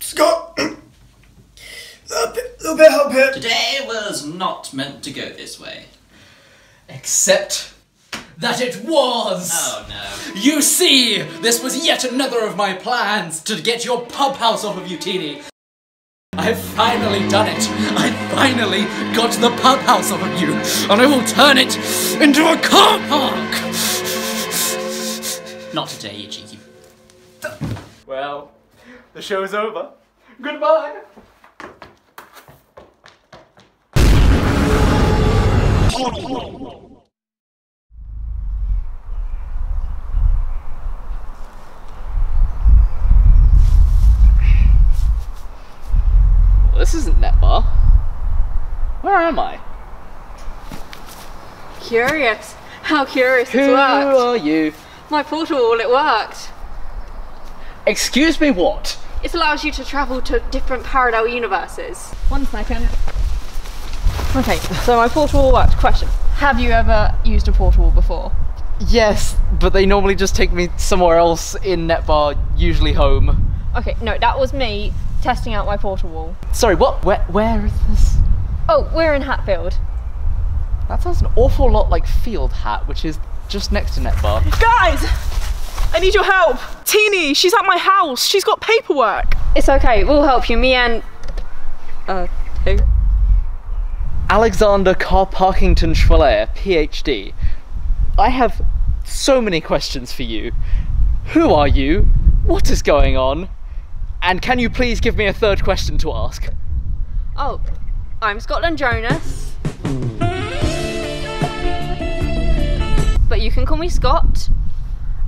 Scott! little bit, little bit help here. Today was not meant to go this way. Except that it was! Oh no. You see, this was yet another of my plans to get your pub house off of you, Teeny. I've finally done it. I finally got the pub house off of you, and I will turn it into a car park. Not today, you cheeky. Well, the show's over. Goodbye. Well, this isn't Netbar. Where am I? Curious. How curious Who it's worked. are you? My portal wall, it worked. Excuse me, what? It allows you to travel to different parallel universes. One second. Okay, so my portal wall worked. Question. Have you ever used a portal wall before? Yes, but they normally just take me somewhere else in Netbar, usually home. Okay, no, that was me testing out my portal wall. Sorry, what? Where, where is this? Oh, we're in Hatfield. That sounds an awful lot like Field Hat, which is just next to Netbar. Guys! I need your help! Teeny, she's at my house. She's got paperwork. It's okay, we'll help you. Me and. Uh, who? Alexander Carr Parkington Schwaller, PhD. I have so many questions for you. Who are you? What is going on? And can you please give me a third question to ask? Oh, I'm Scotland Jonas. you can call me Scott.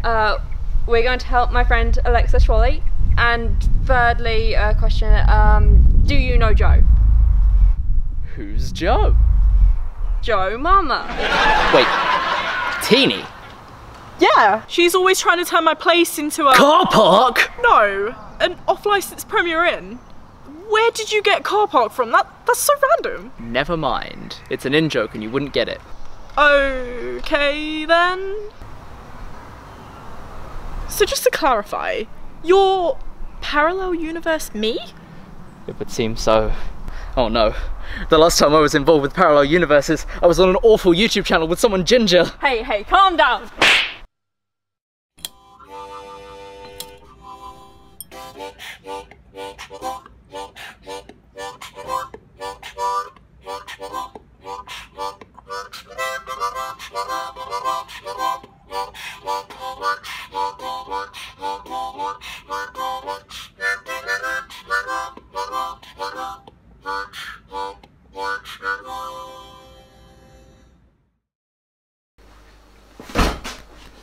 Uh, we're going to help my friend Alexa Schwally. And thirdly, a question um, Do you know Joe? Who's Joe? Joe Mama. Wait, Teeny? Yeah, she's always trying to turn my place into a. Car park? no, an off license Premier Inn. Where did you get car park from? That That's so random. Never mind. It's an in joke and you wouldn't get it. Okay then. So just to clarify, you're parallel universe me? It would seem so. Oh no. The last time I was involved with parallel universes, I was on an awful YouTube channel with someone ginger. Hey, hey, calm down.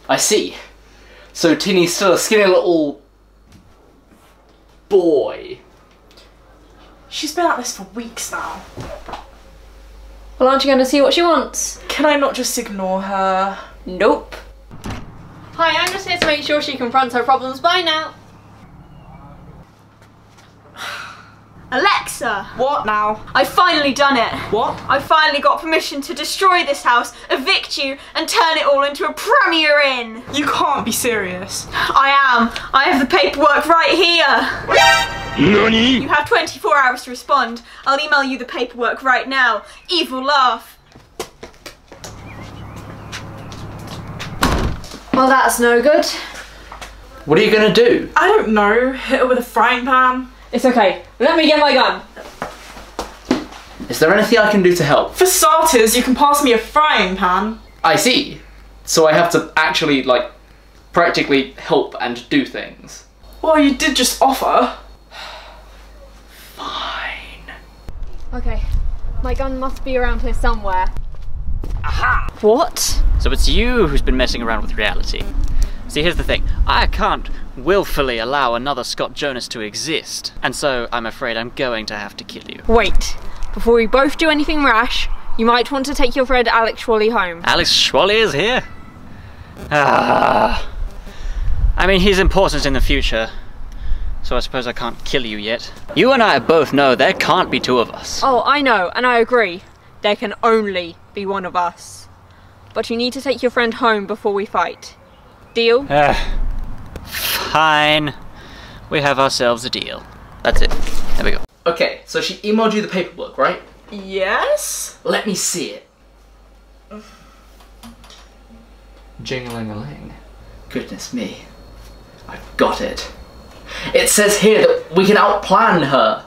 I see. So Tinny's still a skinny little boy. She's been at this for weeks now. Well, aren't you going to see what she wants? Can I not just ignore her? Nope. Hi, I'm just here to make sure she confronts her problems. Bye now. Alexa, What now? I've finally done it. What? I finally got permission to destroy this house, evict you, and turn it all into a Premier Inn. You can't be serious. I am. I have the paperwork right here. You have 24 hours to respond. I'll email you the paperwork right now. Evil laugh. Well, that's no good. What are you gonna do? I don't know. Hit her with a frying pan. It's okay. Let me get my gun. Is there anything I can do to help? For starters, you can pass me a frying pan. I see. So I have to actually, like, practically help and do things. Well, you did just offer. Fine. Okay. My gun must be around here somewhere. Aha! What? So it's you who's been messing around with reality. See, here's the thing I can't willfully allow another Scott Jonas to exist, and so I'm afraid I'm going to have to kill you. Wait. Before we both do anything rash, you might want to take your friend Alex Schwally home. Alex Schwally is here? Ah. I mean, he's important in the future, so I suppose I can't kill you yet. You and I both know there can't be two of us. Oh, I know, and I agree. There can only be one of us. But you need to take your friend home before we fight. Deal? Fine. We have ourselves a deal. That's it. There we go. Okay, so she emailed you the paperwork, right? Yes? Let me see it. Jingling-a-ling. Goodness me. I've got it. It says here that we can outplan her.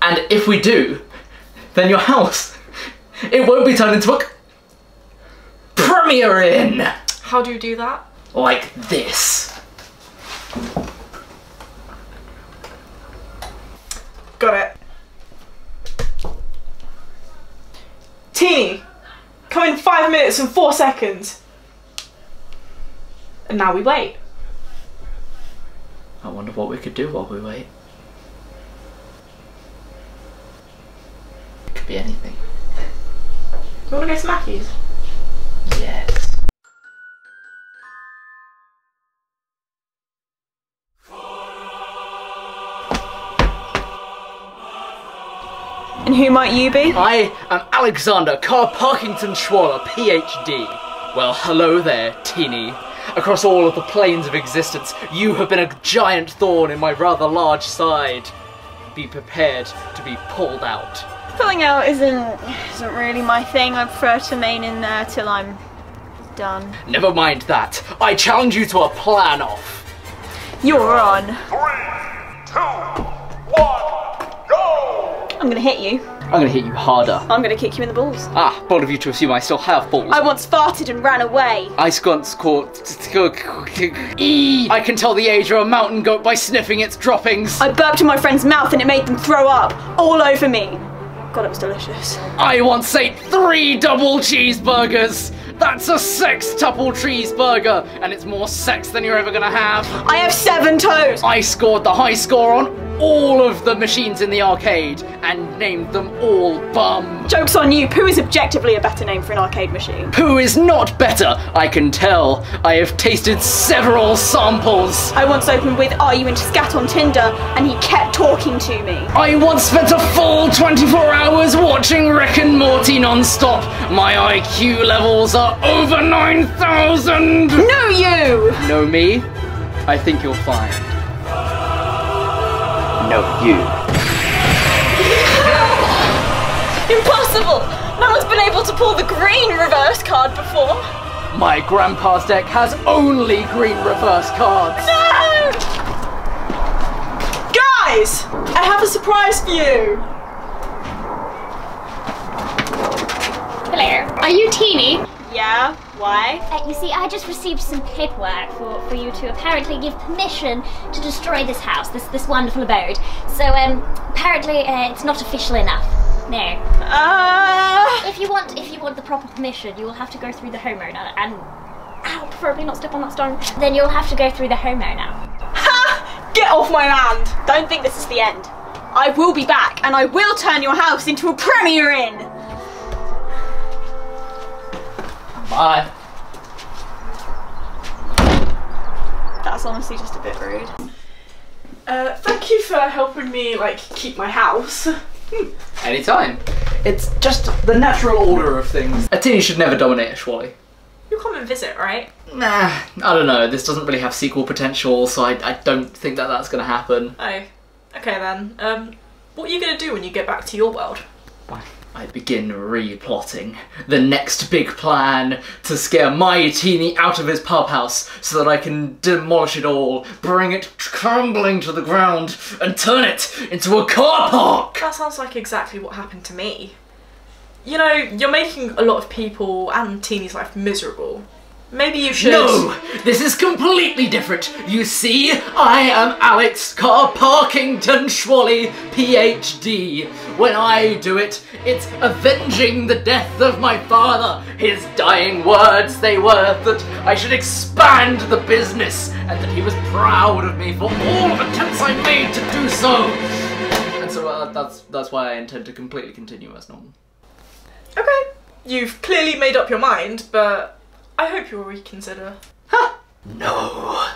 And if we do, then your house, it won't be turned into a Premier Inn! How do you do that? Like this. Got it. Teeny, come in five minutes and four seconds. And now we wait. I wonder what we could do while we wait. It could be anything. Do You wanna go to Mackey's? Yes. And who might you be? I am Alexander Carr Parkington Schwaller, PhD. Well, hello there, teeny. Across all of the planes of existence, you have been a giant thorn in my rather large side. Be prepared to be pulled out. Pulling out isn't isn't really my thing. I prefer to remain in there till I'm done. Never mind that. I challenge you to a plan off. You're on. Three, two, one, go! I'm gonna hit you. I'm gonna hit you harder. I'm gonna kick you in the balls. Ah, bold of you to assume I still have balls. I once farted and ran away. I sconce caught. I can tell the age of a mountain goat by sniffing its droppings. I burped in my friend's mouth and it made them throw up all over me. God, it was delicious. I once ate three double cheeseburgers. That's a sextuple cheeseburger, and it's more sex than you're ever gonna have. I have seven toes. I scored the high score on all of the machines in the arcade and named them all bum. Joke's on you. Poo is objectively a better name for an arcade machine. Pooh is not better? I can tell. I have tasted several samples. I once opened with Are You Into Scat on Tinder and he kept talking to me. I once spent a full 24 hours watching Rick and Morty non-stop. My IQ levels are over 9,000. No, you! Know me? I think you'll find. No, you. Impossible! No one's been able to pull the green reverse card before. My grandpa's deck has only green reverse cards. No! Guys! I have a surprise for you! Hello. Are you Teeny? Yeah, why? Uh, you see, I just received some paperwork for, for you to apparently give permission to destroy this house, this this wonderful abode. So, um, apparently uh, it's not official enough. No. Uh, If you want, if you want the proper permission, you will have to go through the homeowner and. Ow, preferably not step on that stone. Then you'll have to go through the homeowner. Ha! Get off my land! don't think this is the end. I will be back and I will turn your house into a Premier Inn! Bye. That's honestly just a bit rude. Uh, thank you for helping me, like, keep my house. Anytime. It's just the natural order of things. A teeny should never dominate a schwally. You'll come and visit, right? Nah, I don't know. This doesn't really have sequel potential, so I, I don't think that that's gonna happen. Oh. Okay then. Um, what are you gonna do when you get back to your world? I begin replotting the next big plan to scare my teeny out of his pub house so that I can demolish it all, bring it crumbling to the ground, and turn it into a car park! That sounds like exactly what happened to me. You know, you're making a lot of people and Teeny's life miserable. Maybe you should. No! This is completely different! You see, I am Alex Carr Parkington Schwally, PhD. When I do it, it's avenging the death of my father. His dying words they were that I should expand the business and that he was proud of me for all the attempts I made to do so. And so uh, that's that's why I intend to completely continue as normal. Okay. You've clearly made up your mind, but I hope you'll reconsider. No.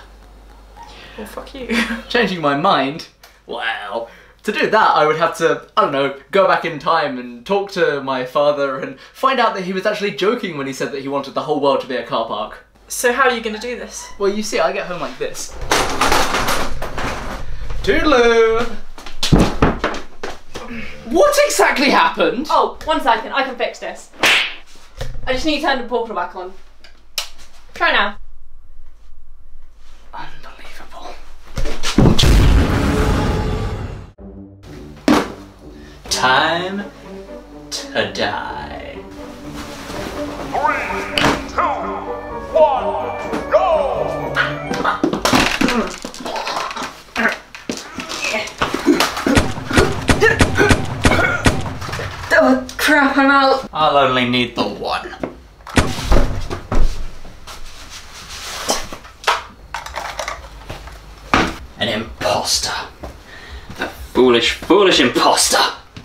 Well, fuck you. changing my mind. Well, to do that, I would have to, I don't know, go back in time and talk to my father and find out that he was actually joking when he said that he wanted the whole world to be a car park. So how are you going to do this? Well, you see, I get home like this. Toodaloo! What exactly happened? Oh, one second. I can fix this. I just need to turn the portal back on. Try now. Unbelievable. Time to die. Three, two, one, go! Oh crap! I'm out. I'll only need the one. An imposter. The foolish, foolish imposter.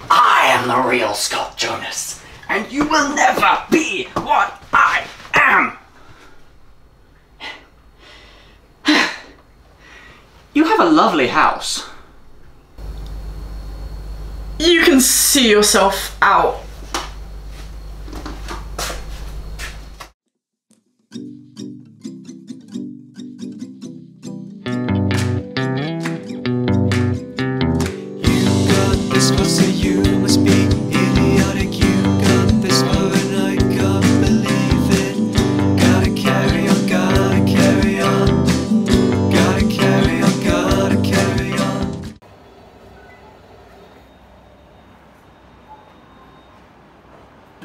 I am the real Scott Jonas, and you will never be what I am. You have a lovely house. You can see yourself out. You must be idiotic. You got this and I can't believe it. Gotta carry on, gotta carry on. Gotta carry on, gotta carry on.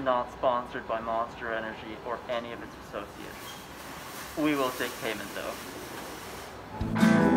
Not sponsored by Monster Energy or any of its associates. We will take payment though. Like.